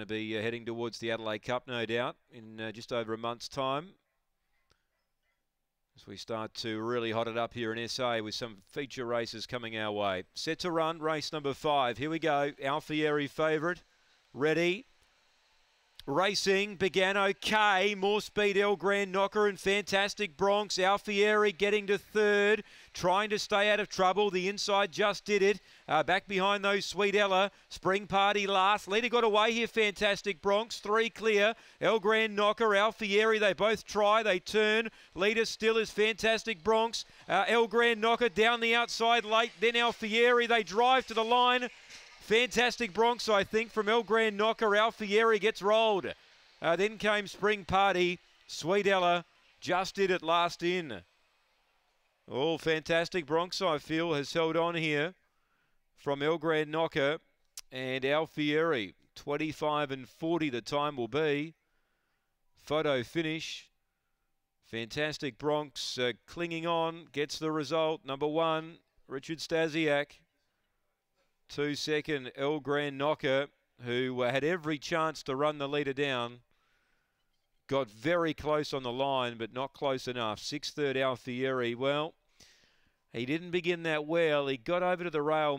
going to be uh, heading towards the Adelaide Cup, no doubt, in uh, just over a month's time. As we start to really hot it up here in SA with some feature races coming our way. Set to run, race number five. Here we go. Alfieri favourite. Ready. Racing began okay. More speed, El Grand Knocker and Fantastic Bronx. Alfieri getting to third, trying to stay out of trouble. The inside just did it. Uh, back behind those, Sweet Ella. Spring Party last. Leader got away here, Fantastic Bronx. Three clear. El Grand Knocker, Alfieri. They both try. They turn. Leader still is Fantastic Bronx. Uh, El Grand Knocker down the outside late. Then Alfieri. They drive to the line. Fantastic Bronx, I think, from El Grand Knocker. Alfieri gets rolled. Uh, then came Spring Party. Sweet Ella just did it last in. Oh, fantastic. Bronx, I feel, has held on here from El Grand Knocker and Alfieri. 25 and 40 the time will be. Photo finish. Fantastic Bronx uh, clinging on, gets the result. Number one, Richard Stasiak. Two second, El Grand Knocker, who had every chance to run the leader down. Got very close on the line, but not close enough. Six third Alfieri. Well, he didn't begin that well. He got over to the rail.